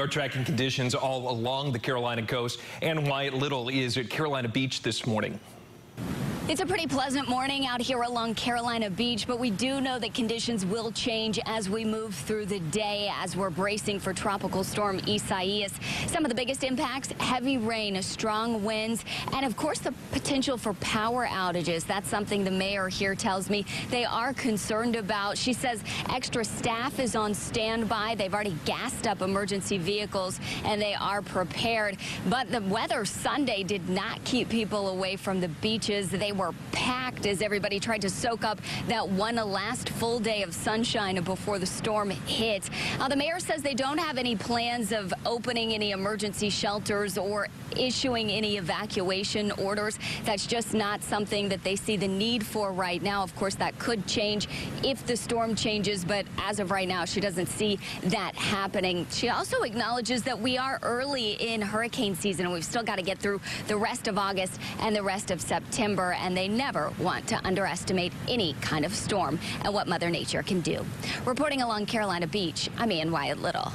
Our tracking conditions all along the Carolina coast and Wyatt Little is at Carolina Beach this morning. It's a pretty pleasant morning out here along Carolina Beach, but we do know that conditions will change as we move through the day as we're bracing for Tropical Storm Isaias. Some of the biggest impacts, heavy rain, strong winds, and of course the potential for power outages. That's something the mayor here tells me they are concerned about. She says extra staff is on standby. They've already gassed up emergency vehicles and they are prepared. But the weather Sunday did not keep people away from the beaches. They were packed as everybody tried to soak up that one last full day of sunshine before the storm hit. Now, the mayor says they don't have any plans of opening any emergency shelters or issuing any evacuation orders. That's just not something that they see the need for right now. Of course, that could change if the storm changes, but as of right now, she doesn't see that happening. She also acknowledges that we are early in hurricane season and we've still got to get through the rest of August and the rest of September and they never want to underestimate any kind of storm and what Mother Nature can do. Reporting along Carolina Beach, I'm Ann Wyatt Little.